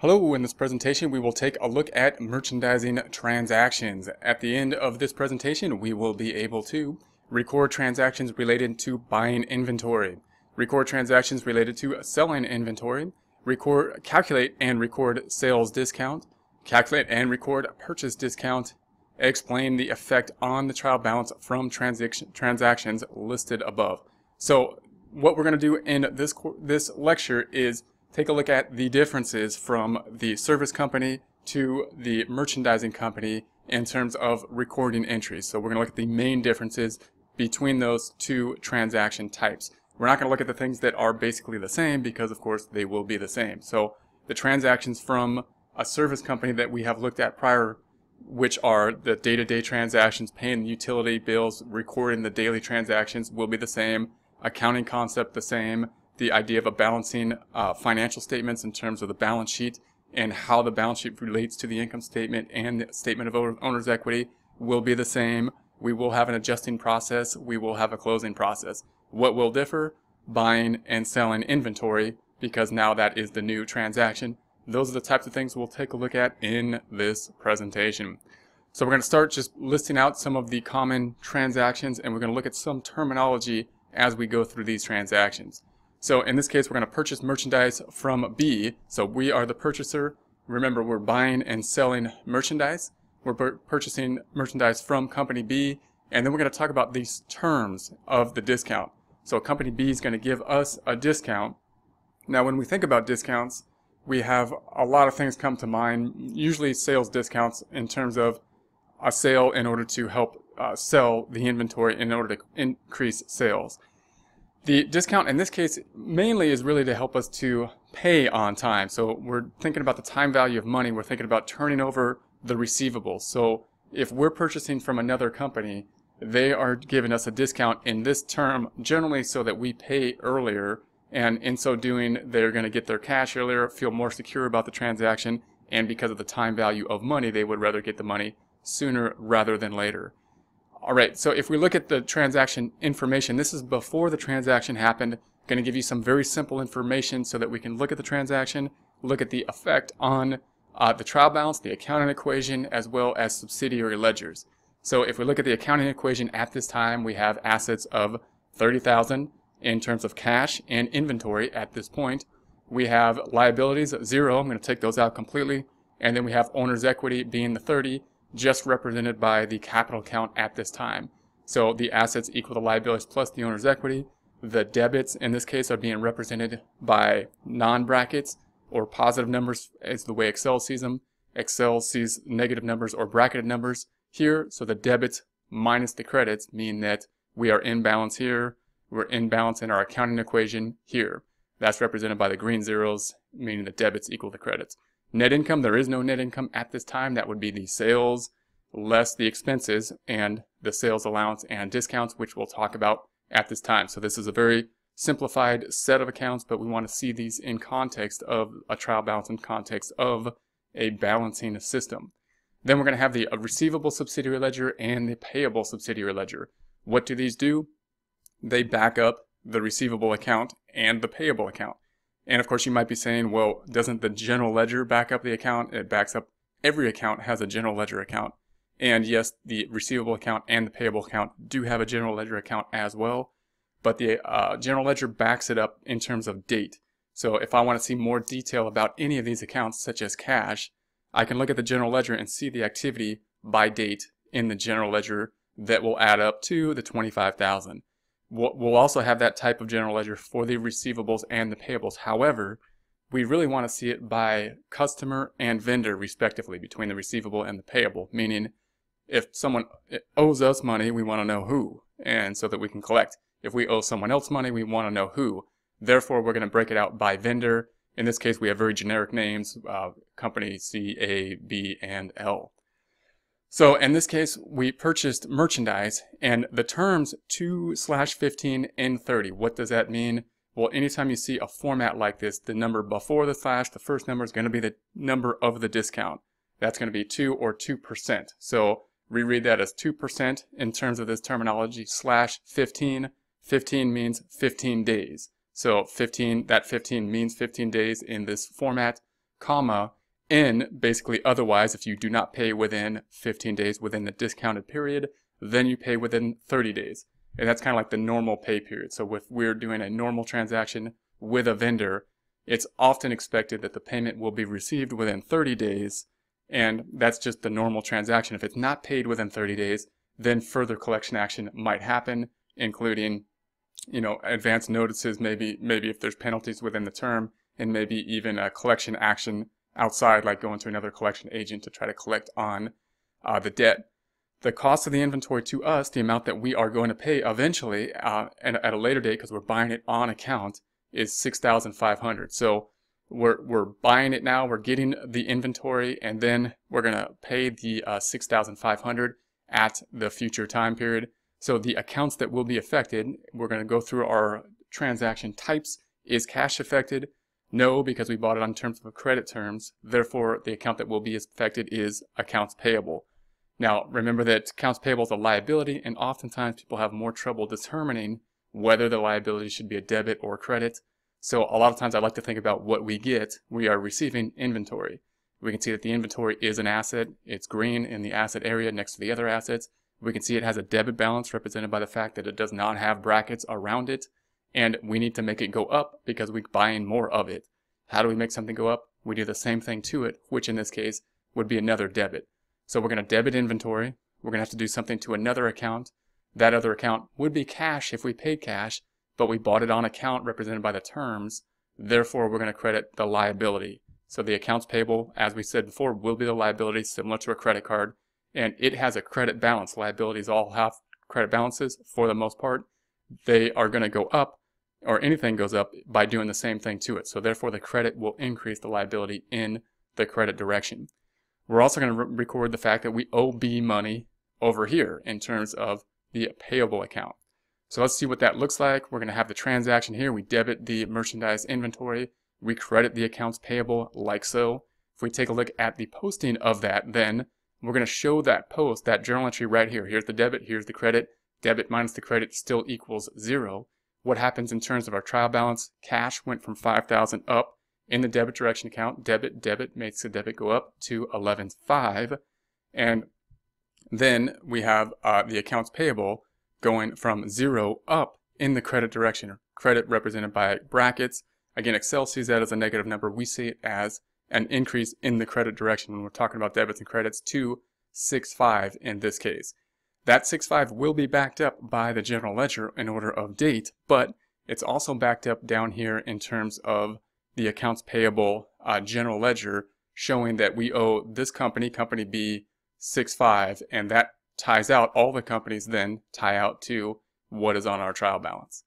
Hello, in this presentation we will take a look at merchandising transactions. At the end of this presentation we will be able to record transactions related to buying inventory, record transactions related to selling inventory, record, calculate and record sales discount, calculate and record purchase discount, explain the effect on the trial balance from transaction, transactions listed above. So what we're going to do in this, this lecture is take a look at the differences from the service company to the merchandising company in terms of recording entries. So we're going to look at the main differences between those two transaction types. We're not going to look at the things that are basically the same because of course they will be the same. So the transactions from a service company that we have looked at prior which are the day-to-day -day transactions, paying the utility bills, recording the daily transactions will be the same, accounting concept the same, the idea of a balancing uh, financial statements in terms of the balance sheet and how the balance sheet relates to the income statement and the statement of owner's equity will be the same. We will have an adjusting process. We will have a closing process. What will differ? Buying and selling inventory because now that is the new transaction. Those are the types of things we'll take a look at in this presentation. So we're going to start just listing out some of the common transactions and we're going to look at some terminology as we go through these transactions. So in this case, we're going to purchase merchandise from B. So we are the purchaser. Remember, we're buying and selling merchandise. We're purchasing merchandise from company B. And then we're going to talk about these terms of the discount. So company B is going to give us a discount. Now, when we think about discounts, we have a lot of things come to mind, usually sales discounts in terms of a sale in order to help uh, sell the inventory in order to increase sales. The discount in this case mainly is really to help us to pay on time. So we're thinking about the time value of money. We're thinking about turning over the receivables. So if we're purchasing from another company, they are giving us a discount in this term generally so that we pay earlier. And in so doing, they're going to get their cash earlier, feel more secure about the transaction. And because of the time value of money, they would rather get the money sooner rather than later. All right, so if we look at the transaction information, this is before the transaction happened. Going to give you some very simple information so that we can look at the transaction, look at the effect on uh, the trial balance, the accounting equation, as well as subsidiary ledgers. So if we look at the accounting equation at this time, we have assets of 30,000 in terms of cash and inventory at this point. We have liabilities zero. I'm going to take those out completely. And then we have owner's equity being the 30 just represented by the capital count at this time. So the assets equal the liabilities plus the owner's equity. The debits in this case are being represented by non-brackets or positive numbers is the way Excel sees them. Excel sees negative numbers or bracketed numbers here. So the debits minus the credits mean that we are in balance here. We're in balance in our accounting equation here. That's represented by the green zeros, meaning the debits equal the credits. Net income, there is no net income at this time. That would be the sales less the expenses and the sales allowance and discounts, which we'll talk about at this time. So this is a very simplified set of accounts, but we want to see these in context of a trial balance in context of a balancing system. Then we're going to have the uh, receivable subsidiary ledger and the payable subsidiary ledger. What do these do? They back up the receivable account and the payable account. And of course, you might be saying, well, doesn't the general ledger back up the account? It backs up every account has a general ledger account. And yes, the receivable account and the payable account do have a general ledger account as well. But the uh, general ledger backs it up in terms of date. So if I want to see more detail about any of these accounts, such as cash, I can look at the general ledger and see the activity by date in the general ledger that will add up to the 25,000. We'll also have that type of general ledger for the receivables and the payables. However, we really want to see it by customer and vendor respectively between the receivable and the payable, meaning if someone owes us money, we want to know who, and so that we can collect. If we owe someone else money, we want to know who. Therefore, we're going to break it out by vendor. In this case, we have very generic names, uh, company C, A, B, and L. So in this case, we purchased merchandise and the terms 2 slash 15 and 30. What does that mean? Well, anytime you see a format like this, the number before the slash, the first number is going to be the number of the discount. That's going to be 2 or 2%. So reread that as 2% in terms of this terminology slash 15. 15 means 15 days. So 15, that 15 means 15 days in this format. comma, in basically otherwise if you do not pay within 15 days within the discounted period, then you pay within 30 days. And that's kind of like the normal pay period. So if we're doing a normal transaction with a vendor, it's often expected that the payment will be received within 30 days. And that's just the normal transaction. If it's not paid within 30 days, then further collection action might happen, including, you know, advance notices, maybe, maybe if there's penalties within the term, and maybe even a collection action outside, like going to another collection agent to try to collect on uh, the debt the cost of the inventory to us, the amount that we are going to pay eventually uh, and at a later date because we're buying it on account, is 6500 So we're, we're buying it now, we're getting the inventory, and then we're going to pay the uh, 6500 at the future time period. So the accounts that will be affected, we're going to go through our transaction types. Is cash affected? No, because we bought it on terms of credit terms. Therefore, the account that will be affected is accounts payable. Now, remember that accounts payable is a liability, and oftentimes people have more trouble determining whether the liability should be a debit or credit. So a lot of times I like to think about what we get. We are receiving inventory. We can see that the inventory is an asset. It's green in the asset area next to the other assets. We can see it has a debit balance represented by the fact that it does not have brackets around it. And we need to make it go up because we're buying more of it. How do we make something go up? We do the same thing to it, which in this case would be another debit. So we're going to debit inventory. We're going to have to do something to another account. That other account would be cash if we paid cash, but we bought it on account represented by the terms. Therefore, we're going to credit the liability. So the accounts payable, as we said before, will be the liability similar to a credit card. And it has a credit balance. Liabilities all have credit balances for the most part. They are going to go up or anything goes up by doing the same thing to it. So therefore the credit will increase the liability in the credit direction. We're also going to re record the fact that we owe B money over here in terms of the payable account. So let's see what that looks like. We're going to have the transaction here. We debit the merchandise inventory. We credit the accounts payable like so. If we take a look at the posting of that, then we're going to show that post, that journal entry right here. Here's the debit, here's the credit. Debit minus the credit still equals zero. What happens in terms of our trial balance? Cash went from 5,000 up in the debit direction account, debit, debit makes the debit go up to 11.5. And then we have uh, the accounts payable going from zero up in the credit direction. Credit represented by brackets. Again, Excel sees that as a negative number. We see it as an increase in the credit direction when we're talking about debits and credits to 6.5 in this case. That 6.5 will be backed up by the general ledger in order of date, but it's also backed up down here in terms of the accounts payable uh, general ledger showing that we owe this company, company B, 6.5, and that ties out, all the companies then tie out to what is on our trial balance.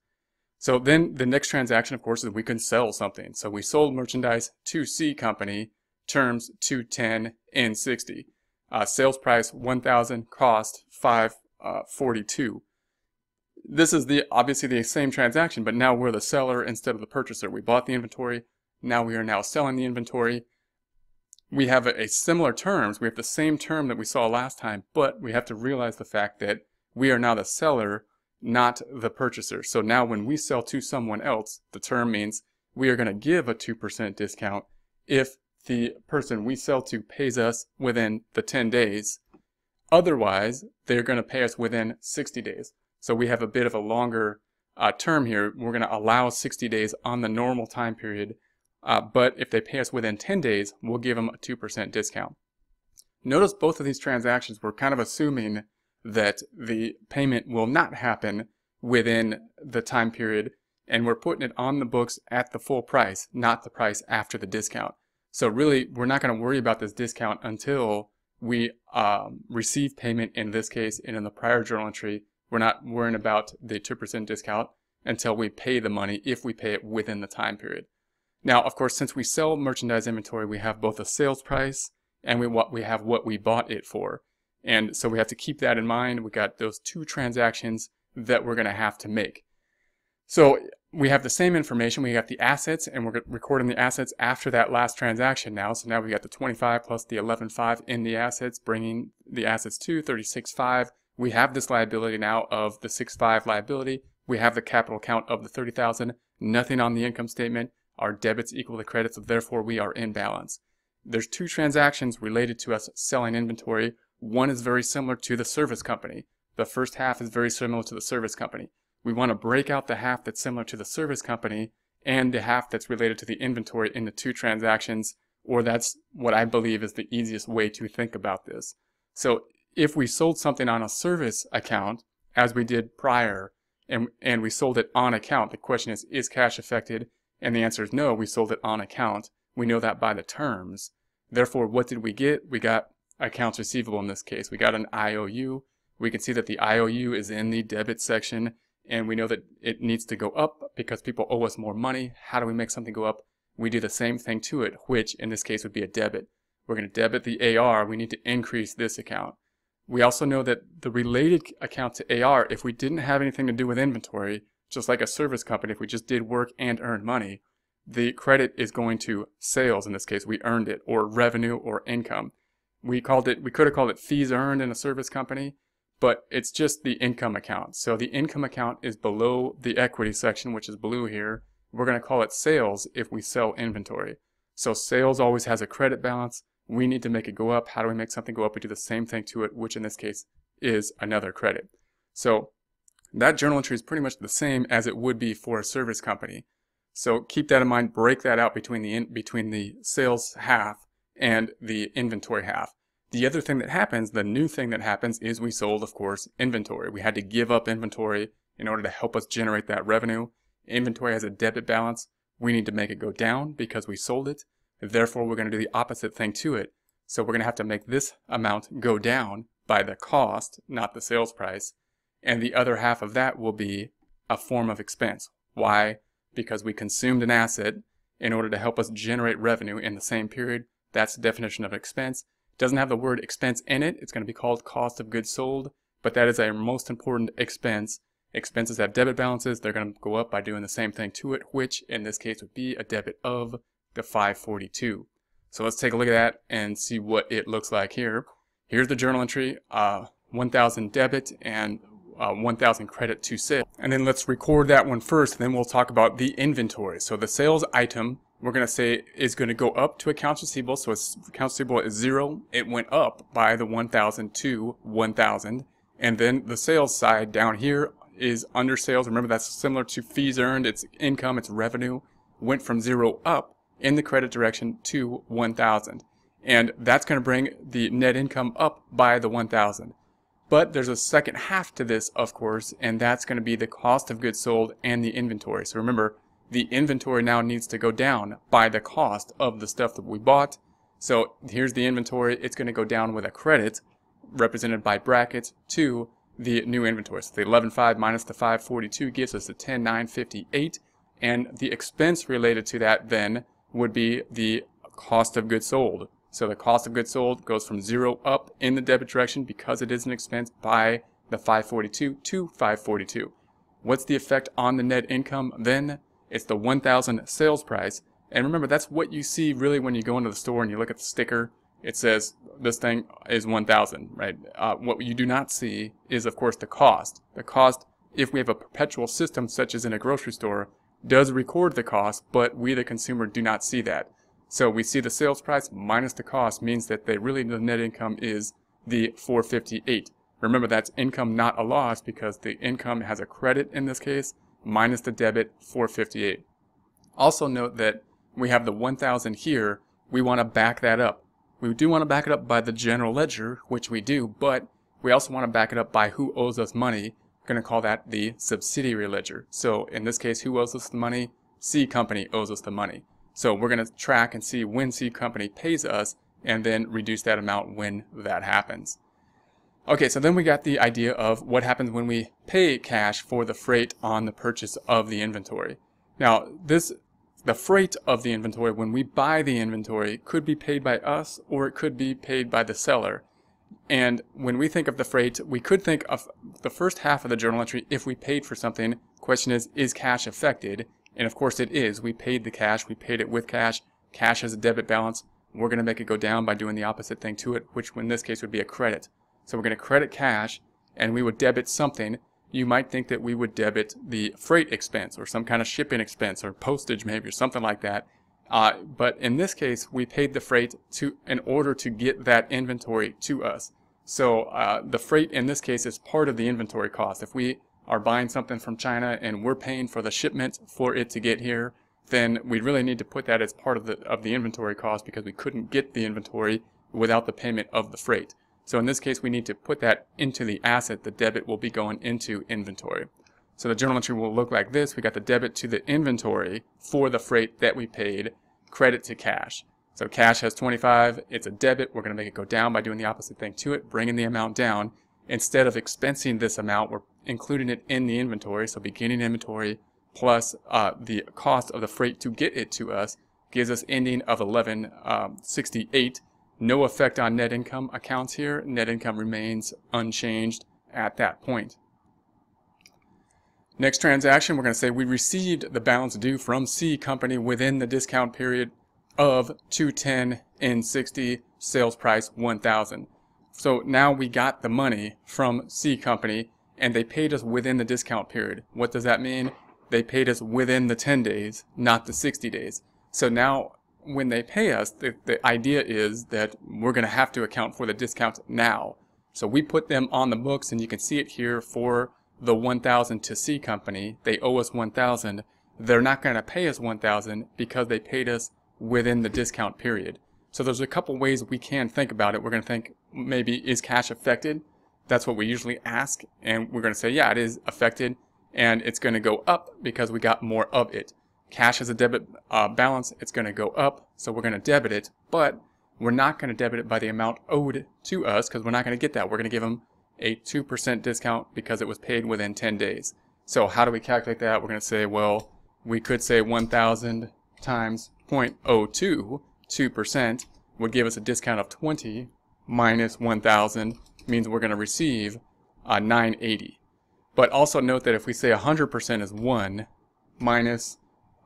So then the next transaction, of course, is we can sell something. So we sold merchandise to C company, terms 210 and 60. Uh, sales price 1000 cost 542. Uh, this is the obviously the same transaction, but now we're the seller instead of the purchaser. We bought the inventory, now we are now selling the inventory. We have a, a similar terms. We have the same term that we saw last time, but we have to realize the fact that we are now the seller, not the purchaser. So now when we sell to someone else, the term means we are going to give a 2% discount if the person we sell to pays us within the 10 days. Otherwise, they're going to pay us within 60 days. So we have a bit of a longer uh, term here. We're going to allow 60 days on the normal time period uh, but if they pay us within 10 days, we'll give them a 2% discount. Notice both of these transactions, we're kind of assuming that the payment will not happen within the time period, and we're putting it on the books at the full price, not the price after the discount. So really, we're not going to worry about this discount until we um, receive payment in this case, and in the prior journal entry, we're not worrying about the 2% discount until we pay the money if we pay it within the time period. Now, of course, since we sell merchandise inventory, we have both a sales price and we what we have what we bought it for. And so we have to keep that in mind. We got those two transactions that we're going to have to make. So we have the same information. We got the assets and we're recording the assets after that last transaction now. So now we got the 25 plus the 11.5 in the assets, bringing the assets to 36.5. We have this liability now of the 6.5 liability. We have the capital count of the 30,000, nothing on the income statement Our debits equal the credits, so therefore we are in balance. There's two transactions related to us selling inventory. One is very similar to the service company. The first half is very similar to the service company. We want to break out the half that's similar to the service company and the half that's related to the inventory into two transactions, or that's what I believe is the easiest way to think about this. So if we sold something on a service account, as we did prior, and, and we sold it on account, the question is, is cash affected? And the answer is no, we sold it on account. We know that by the terms. Therefore, what did we get? We got accounts receivable in this case. We got an IOU. We can see that the IOU is in the debit section and we know that it needs to go up because people owe us more money. How do we make something go up? We do the same thing to it, which in this case would be a debit. We're going to debit the AR. We need to increase this account. We also know that the related account to AR, if we didn't have anything to do with inventory, just like a service company, if we just did work and earned money, the credit is going to sales in this case. We earned it, or revenue or income. We called it, we could have called it fees earned in a service company, but it's just the income account. So the income account is below the equity section, which is blue here. We're going to call it sales if we sell inventory. So sales always has a credit balance. We need to make it go up. How do we make something go up? We do the same thing to it, which in this case is another credit. So that journal entry is pretty much the same as it would be for a service company. So keep that in mind, break that out between the, in, between the sales half and the inventory half. The other thing that happens, the new thing that happens is we sold, of course, inventory. We had to give up inventory in order to help us generate that revenue. Inventory has a debit balance. We need to make it go down because we sold it. Therefore, we're going to do the opposite thing to it. So we're going to have to make this amount go down by the cost, not the sales price. And the other half of that will be a form of expense. Why? Because we consumed an asset in order to help us generate revenue in the same period. That's the definition of expense. Doesn't have the word expense in it. It's going to be called cost of goods sold, but that is our most important expense. Expenses have debit balances. They're going to go up by doing the same thing to it, which in this case would be a debit of the 542. So let's take a look at that and see what it looks like here. Here's the journal entry, uh, 1000 debit and uh, 1000 credit to sale. And then let's record that one first, then we'll talk about the inventory. So the sales item, we're going to say is going to go up to accounts receivable. So accounts receivable is zero. It went up by the 1000 to 1000. And then the sales side down here is under sales. Remember that's similar to fees earned. It's income, it's revenue. Went from zero up in the credit direction to 1000. And that's going to bring the net income up by the 1000. But there's a second half to this, of course, and that's going to be the cost of goods sold and the inventory. So remember, the inventory now needs to go down by the cost of the stuff that we bought. So here's the inventory. It's going to go down with a credit represented by brackets to the new inventory. So the 11.5 minus the 542 gives us the 10.958. And the expense related to that then would be the cost of goods sold. So the cost of goods sold goes from zero up in the debit direction because it is an expense by the 542 to 542. What's the effect on the net income then? It's the 1000 sales price. And remember, that's what you see really when you go into the store and you look at the sticker. It says this thing is 1000, right? Uh, what you do not see is, of course, the cost. The cost, if we have a perpetual system such as in a grocery store, does record the cost, but we, the consumer, do not see that. So we see the sales price minus the cost means that they really the net income is the 458. Remember that's income not a loss because the income has a credit in this case minus the debit 458. Also note that we have the 1000 here. We want to back that up. We do want to back it up by the general ledger, which we do, but we also want to back it up by who owes us money. We're going to call that the subsidiary ledger. So in this case, who owes us the money? C company owes us the money. So we're going to track and see when C company pays us and then reduce that amount when that happens. Okay, so then we got the idea of what happens when we pay cash for the freight on the purchase of the inventory. Now, this the freight of the inventory when we buy the inventory could be paid by us or it could be paid by the seller. And when we think of the freight, we could think of the first half of the journal entry if we paid for something. Question is, is cash affected? And of course it is. We paid the cash. We paid it with cash. Cash has a debit balance. We're going to make it go down by doing the opposite thing to it, which in this case would be a credit. So we're going to credit cash and we would debit something. you might think that we would debit the freight expense or some kind of shipping expense or postage maybe or something like that. Uh, but in this case, we paid the freight to in order to get that inventory to us. So uh, the freight in this case is part of the inventory cost. If we are buying something from China and we're paying for the shipment for it to get here, then we really need to put that as part of the of the inventory cost because we couldn't get the inventory without the payment of the freight. So in this case, we need to put that into the asset. The debit will be going into inventory. So the journal entry will look like this. We got the debit to the inventory for the freight that we paid, credit to cash. So cash has 25, it's a debit. We're going to make it go down by doing the opposite thing to it, bringing the amount down. Instead of expensing this amount, we're including it in the inventory. So beginning inventory plus uh, the cost of the freight to get it to us gives us ending of 1168. Um, no effect on net income accounts here. Net income remains unchanged at that point. Next transaction, we're going to say we received the balance due from C company within the discount period of 210 and 60 sales price 1000. So now we got the money from C company and they paid us within the discount period. What does that mean? They paid us within the 10 days, not the 60 days. So now when they pay us, the, the idea is that we're going to have to account for the discount now. So we put them on the books, and you can see it here for the 1,000 to C company. They owe us 1,000. They're not going to pay us 1,000 because they paid us within the discount period. So there's a couple ways we can think about it. We're going to think maybe is cash affected? That's what we usually ask, and we're going to say yeah, it is affected, and it's going to go up because we got more of it cash has a debit uh, balance, it's going to go up, so we're going to debit it, but we're not going to debit it by the amount owed to us because we're not going to get that. We're going to give them a 2% discount because it was paid within 10 days. So how do we calculate that? We're going to say, well, we could say 1,000 times 0.02, 2%, would give us a discount of 20 minus 1,000 means we're going to receive uh, 980. But also note that if we say 100% is 1 minus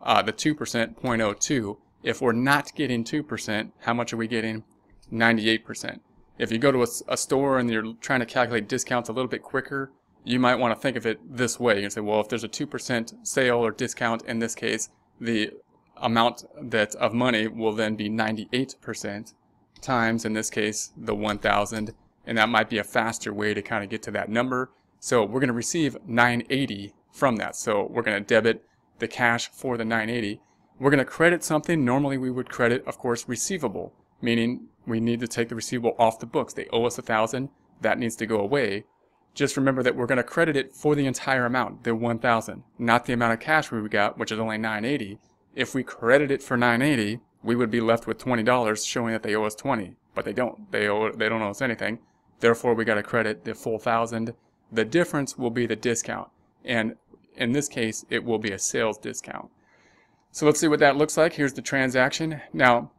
uh, the 2%, 0.02. If we're not getting 2%, how much are we getting? 98%. If you go to a, a, store and you're trying to calculate discounts a little bit quicker, you might want to think of it this way. You can say, well, if there's a 2% sale or discount in this case, the amount that of money will then be 98% times, in this case, the 1,000. And that might be a faster way to kind of get to that number. So we're going to receive 980 from that. So we're going to debit the cash for the 980. We're going to credit something. Normally we would credit, of course, receivable, meaning we need to take the receivable off the books. They owe us a thousand. That needs to go away. Just remember that we're going to credit it for the entire amount, the 1000 not the amount of cash we got, which is only 980 If we credit it for 980 we would be left with $20 showing that they owe us 20 but they don't. They owe, they don't owe us anything. Therefore, we got to credit the full thousand. The difference will be the discount. And in this case, it will be a sales discount. So let's see what that looks like. Here's the transaction. Now,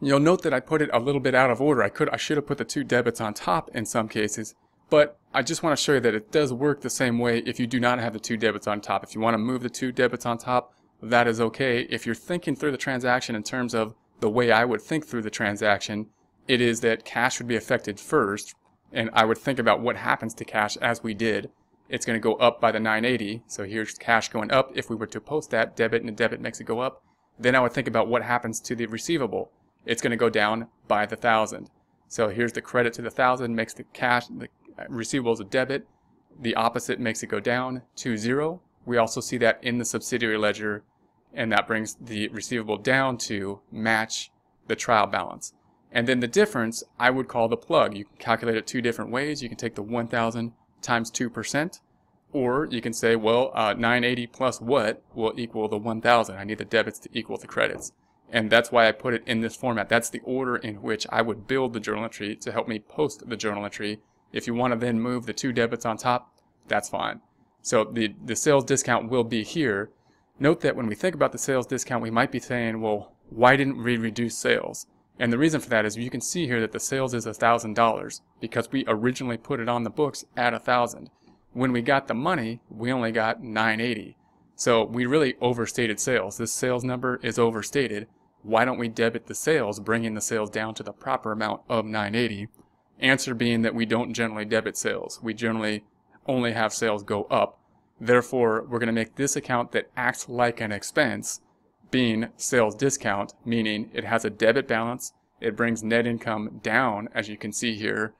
you'll note that I put it a little bit out of order. I could, I should have put the two debits on top in some cases, but I just want to show you that it does work the same way if you do not have the two debits on top. If you want to move the two debits on top, that is okay. If you're thinking through the transaction in terms of the way I would think through the transaction, it is that cash would be affected first, and I would think about what happens to cash as we did, it's going to go up by the 980. So here's cash going up. If we were to post that debit and the debit makes it go up, then I would think about what happens to the receivable. It's going to go down by the thousand. So here's the credit to the thousand makes the cash, the uh, receivables a debit. The opposite makes it go down to zero. We also see that in the subsidiary ledger and that brings the receivable down to match the trial balance. And then the difference I would call the plug. You can calculate it two different ways. You can take the 1000 times 2%. Or you can say, well, uh, 980 plus what will equal the 1000. I need the debits to equal the credits. And that's why I put it in this format. That's the order in which I would build the journal entry to help me post the journal entry. If you want to then move the two debits on top, that's fine. So the, the sales discount will be here. Note that when we think about the sales discount, we might be saying, well, why didn't we reduce sales? And the reason for that is you can see here that the sales is $1,000 because we originally put it on the books at 1000 When we got the money, we only got 980 So we really overstated sales. This sales number is overstated. Why don't we debit the sales, bringing the sales down to the proper amount of 980 Answer being that we don't generally debit sales. We generally only have sales go up. Therefore, we're going to make this account that acts like an expense being sales discount, meaning it has a debit balance. It brings net income down, as you can see here.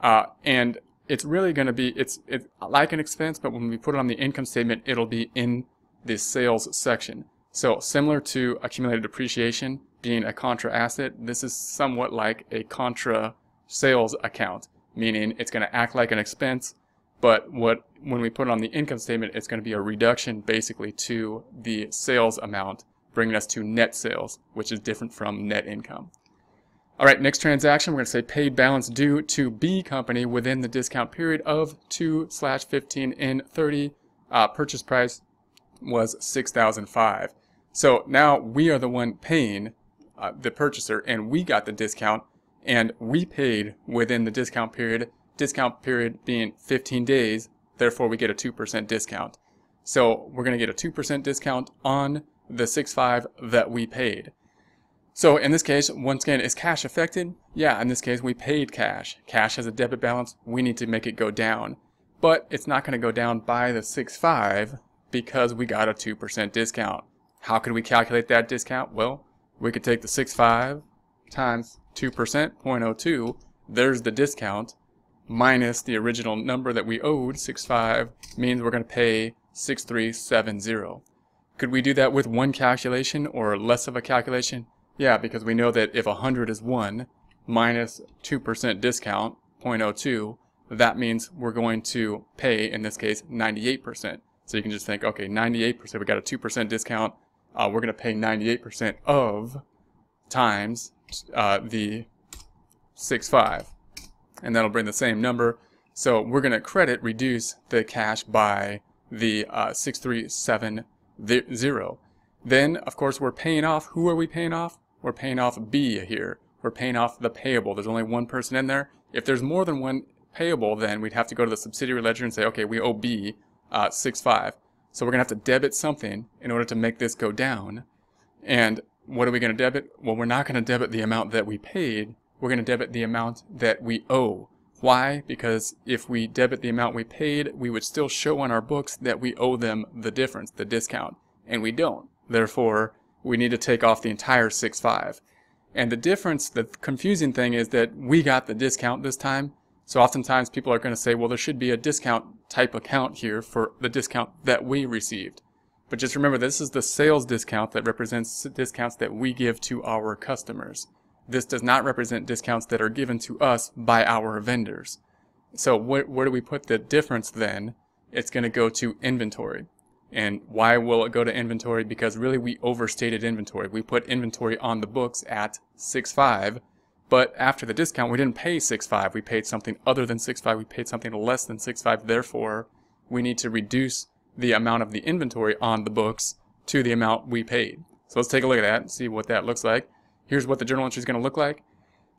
Uh, and it's really going to be, it's, it's like an expense, but when we put it on the income statement, it'll be in the sales section. So similar to accumulated depreciation being a contra asset, this is somewhat like a contra sales account, meaning it's going to act like an expense, but what when we put it on the income statement, it's going to be a reduction basically to the sales amount, bringing us to net sales, which is different from net income. All right, next transaction, we're going to say paid balance due to B company within the discount period of 2 slash 15 in 30. Uh, purchase price was 6005 So now we are the one paying uh, the purchaser and we got the discount and we paid within the discount period, discount period being 15 days, therefore we get a 2% discount. So we're going to get a 2% discount on the 6.5 that we paid. So in this case, once again, is cash affected? Yeah, in this case, we paid cash. Cash has a debit balance. We need to make it go down. But it's not going to go down by the 6.5 because we got a 2% discount. How could we calculate that discount? Well, we could take the 6.5 times 2%, 0.02. There's the discount minus the original number that we owed, 6.5, means we're going to pay 6370. Could we do that with one calculation or less of a calculation? Yeah, because we know that if 100 is 1 minus 2% discount, 0.02, that means we're going to pay, in this case, 98%. So you can just think, okay, 98%, we got a 2% discount, uh, we're going to pay 98% of times uh, the 6.5. And that'll bring the same number. So we're going to credit reduce the cash by the uh, 6370. Then, of course, we're paying off. Who are we paying off? we're paying off B here. We're paying off the payable. There's only one person in there. If there's more than one payable, then we'd have to go to the subsidiary ledger and say, okay, we owe B uh, 6.5. So we're going to have to debit something in order to make this go down. And what are we going to debit? Well, we're not going to debit the amount that we paid. We're going to debit the amount that we owe. Why? Because if we debit the amount we paid, we would still show on our books that we owe them the difference, the discount. And we don't. Therefore, we need to take off the entire 6.5. And the difference, the confusing thing is that we got the discount this time. So oftentimes people are going to say, well, there should be a discount type account here for the discount that we received. But just remember, this is the sales discount that represents discounts that we give to our customers. This does not represent discounts that are given to us by our vendors. So wh where do we put the difference then? It's going to go to inventory. And why will it go to inventory? Because really we overstated inventory. We put inventory on the books at 6.5, but after the discount we didn't pay 6.5. We paid something other than 6.5. We paid something less than 6.5. Therefore, we need to reduce the amount of the inventory on the books to the amount we paid. So let's take a look at that and see what that looks like. Here's what the journal entry is going to look like.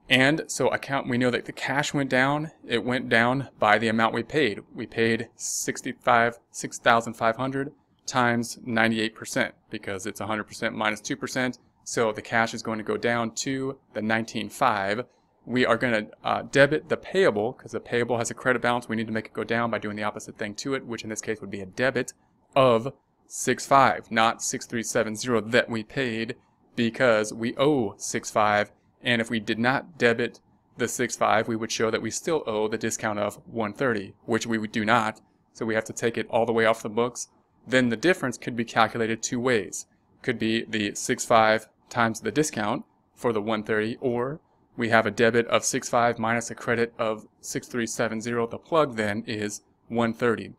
And so account, we know that the cash went down. It went down by the amount we paid. We paid 65, 6,500 times 98% because it's 100% minus 2%. So the cash is going to go down to the 19.5. We are going to uh, debit the payable because the payable has a credit balance. We need to make it go down by doing the opposite thing to it, which in this case would be a debit of 6.5, not 6.370 that we paid because we owe 6.5. And if we did not debit the 6.5, we would show that we still owe the discount of 130, which we do not. So we have to take it all the way off the books then the difference could be calculated two ways. Could be the 6.5 times the discount for the 130, or we have a debit of 6.5 minus a credit of 6370. The plug then is 130.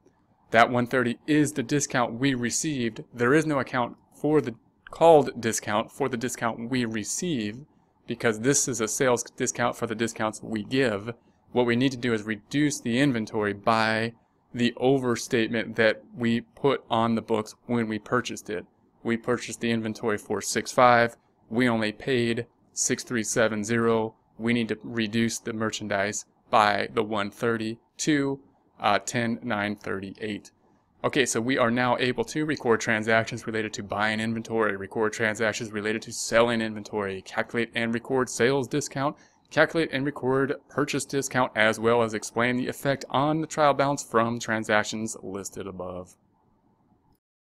That 130 is the discount we received. There is no account for the called discount for the discount we receive because this is a sales discount for the discounts we give. What we need to do is reduce the inventory by the overstatement that we put on the books when we purchased it. We purchased the inventory for 6.5. We only paid 6370. We need to reduce the merchandise by the 130 to uh, 10938. Okay, so we are now able to record transactions related to buying inventory, record transactions related to selling inventory, calculate and record sales discount, calculate and record purchase discount as well as explain the effect on the trial balance from transactions listed above.